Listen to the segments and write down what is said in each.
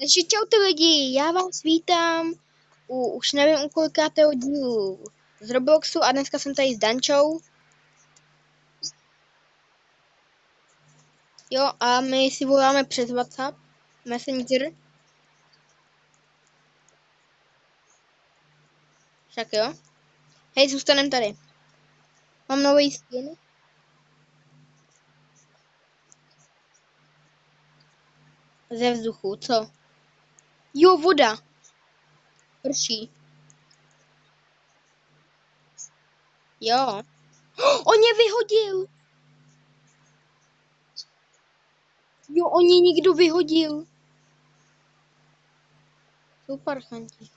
Takže čaute lidi, já vás vítám u, už nevím u kolikátého dílu z Robloxu a dneska jsem tady s Dančou. Jo a my si voláme přes WhatsApp, Messenger. Však jo. Hej, zůstanem tady. Mám nový skin. Ze vzduchu, co? Jo, voda. Prší. Jo. On je vyhodil. Jo, on je někdo vyhodil. Jsou parchanti.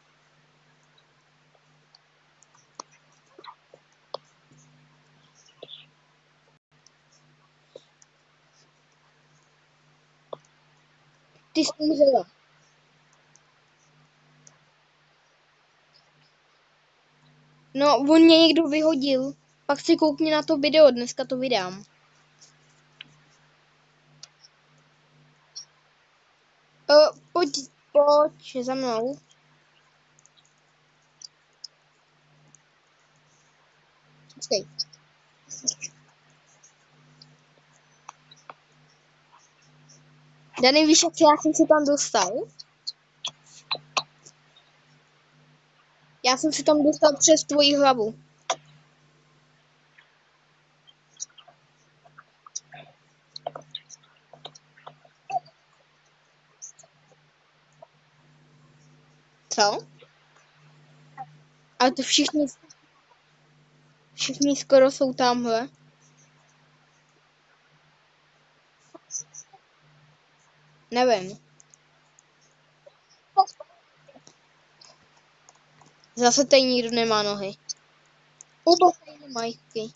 Ty jsi umřela. No, on mě někdo vyhodil. Pak si koukni na to video, dneska to vydám. Uh, pojď, pojď za mnou. Počkej. Dany, víš, jak já jsem se tam dostal? Já jsem se tam dostal přes tvoji hlavu. Co? Ale to všichni... Všichni skoro jsou tamhle. Nevím. Zase tady nikdo nemá nohy. Oba tady nemají hokej.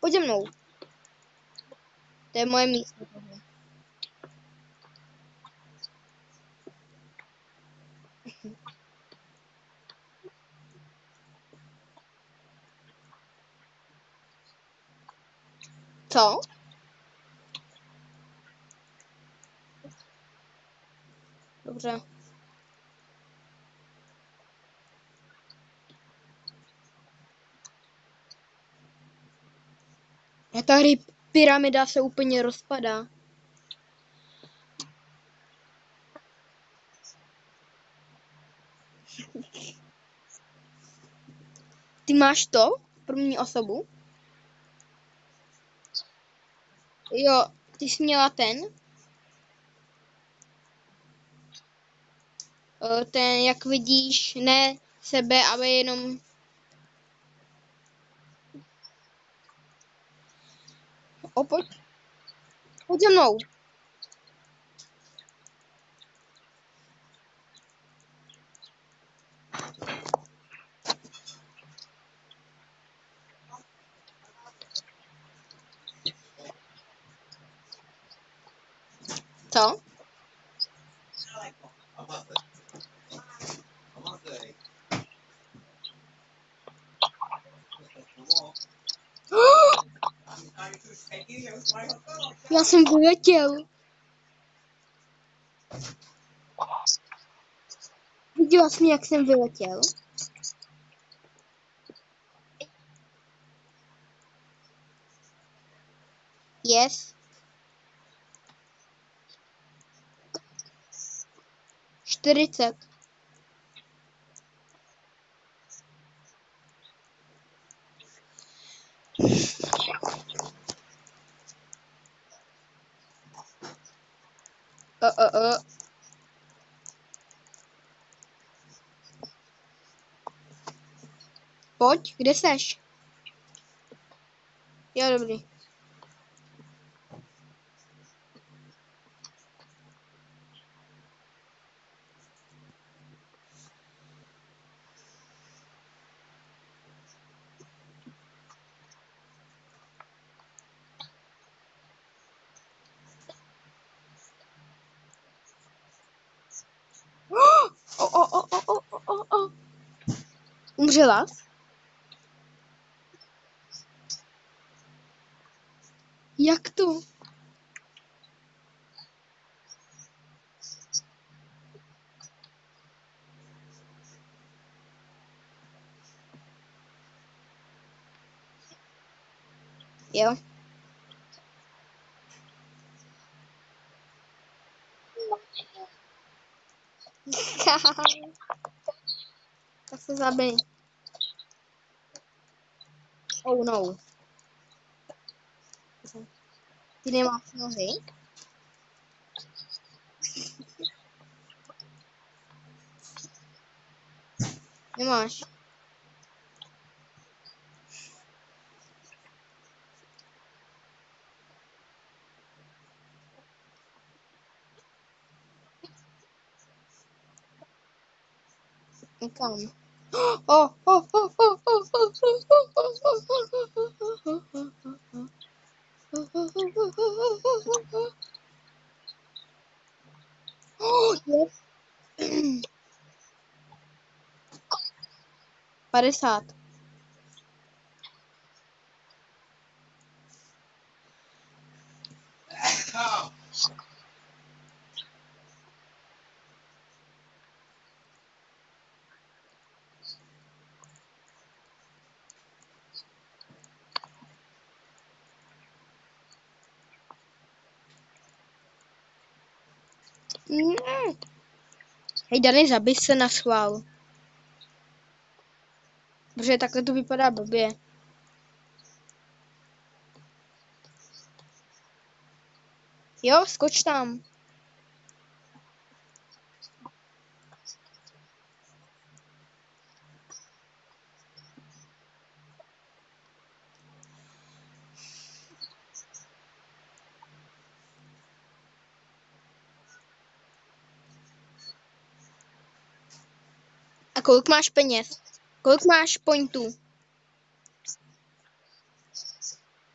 Pojď se mnou. To je moje místo. Co? Dobře. A tady pyramida se úplně rozpadá. Ty máš to? První osobu? Jo, ty jsi měla ten? Ten, jak vidíš, ne sebe, ale jenom... O, pojď. Pojď za mnou. Co? Já jsem vyletěl. Viděla jsi mě, jak jsem vyletěl? Yes. Čtyřicet. Uh, uh, uh. Pojď, kde seš? Jo, dobrý. umřela. Jak to? Jo. tak se zabij. Oh no. Tirei uma não vem. Eu acho. Calma. Oh, oh, oh, oh, oh, oh, oh, oh. Oh. Parece rato. Hej, Dany, zabij se na schvál. Protože takhle to vypadá blbě. Jo, skoč tam. Kolik máš peněz? Kolik máš pointů?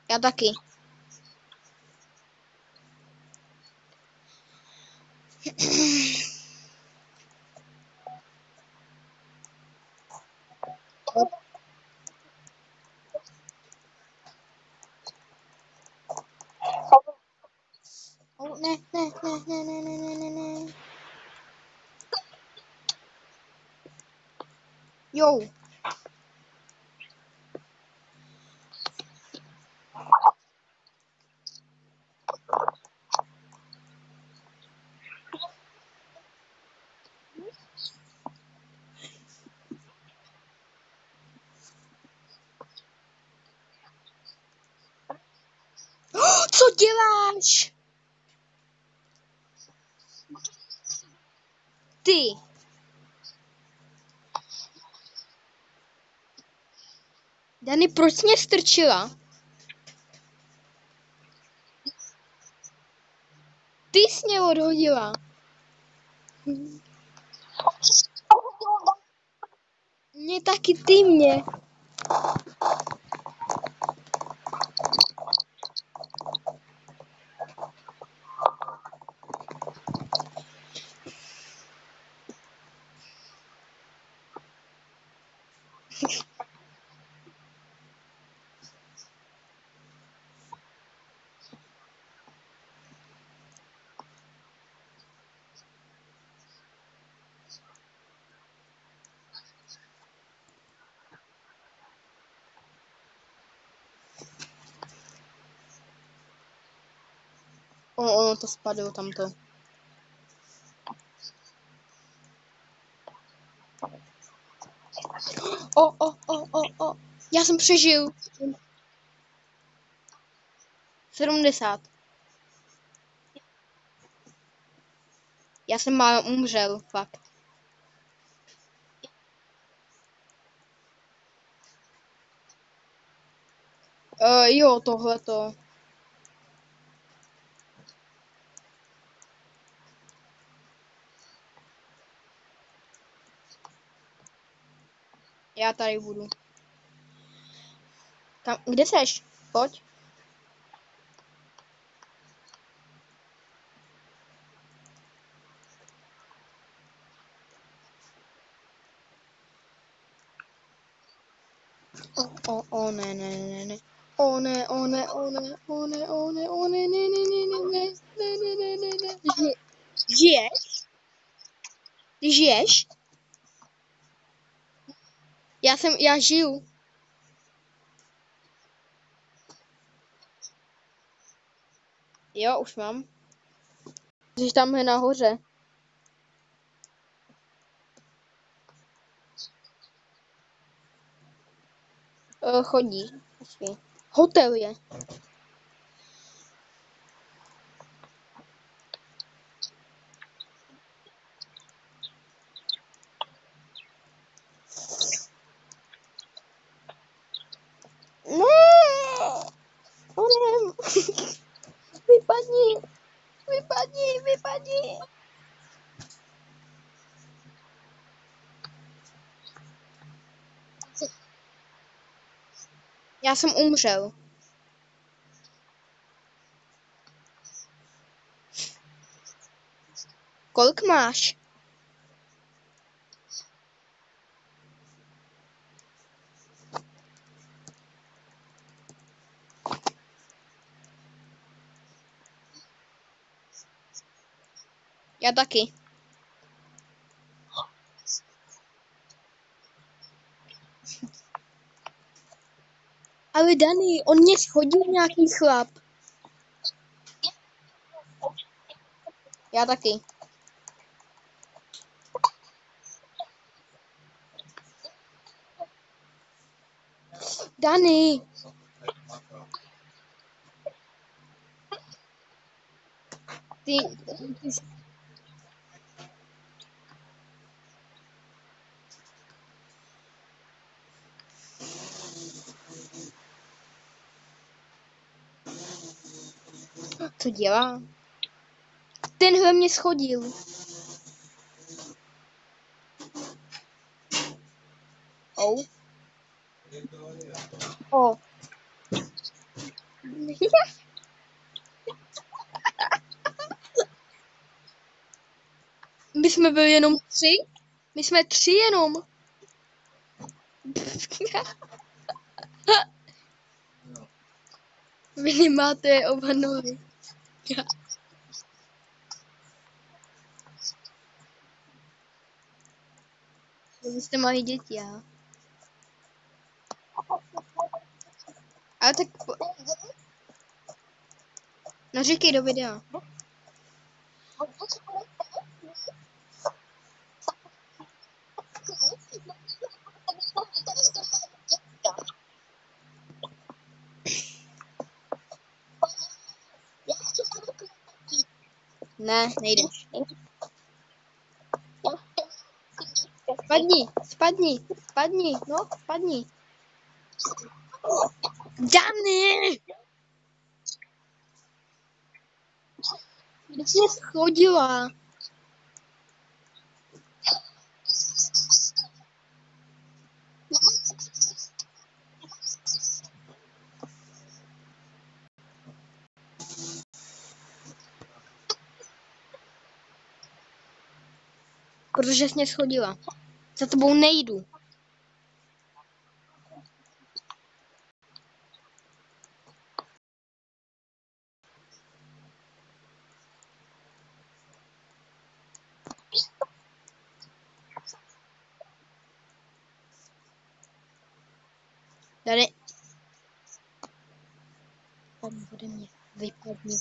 Já taky. Oh, ne, ne, ne, ne, ne, ne, ne, ne, Dù. Dany, proč mě strčila? Ty jsi mě odhodila. Mě taky ty mě. O, ono to spadlo tamto. O, o, o, o, o. Já jsem přežil. 70. Já jsem mal umřel, fakt. Uh, jo, tohleto. Já tady budu. Kam, kde seš? Pojď. O, o, o, ne, ne, ne, ne. O ne, o ne, o ne, o ne, o ne, o ne, ne, ne, ne, ne, ne, ne, ne, ne, ne, ne. Ži- Žiješ? Ty žiješ? Já jsem, já žiju. Jo, už mám. Jsi tamhle nahoře. Uh, chodí. Hotel je. Ne! O ne! Vypadni! Vypadni, vypadni! Já jsem umřel. Kolik máš? Já taky. Ale Dani, on mě schodil nějaký chlap. Já taky. Dani, ty, ty co dělá? Tenhle mě schodil. Oh. O. My jsme byli jenom tři? My jsme tři jenom. Vy nemáte oba nohy. Vy jste malí děti, já. Ale tak... Po... No říkej do videa. На, найди. подни, спадни, подни. ну, спадни. Данные! Где сходила? Protože jsi mě schodila. Za tebou nejdu. Tady. Vypadni ode mě. Vypadni.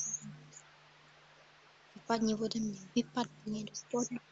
Vypadni ode mě. Vypadni do podu.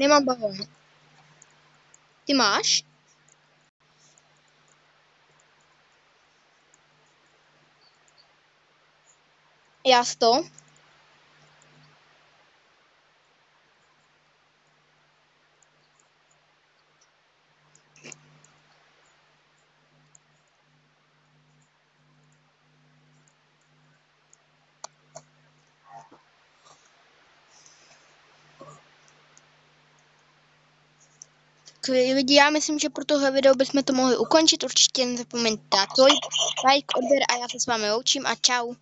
Nemám balón. Ty máš? Já sto. Lidi, já myslím, že pro tohle video bychom to mohli ukončit. Určitě nezapomeňte dát like, odběr a já se s vámi loučím a čau.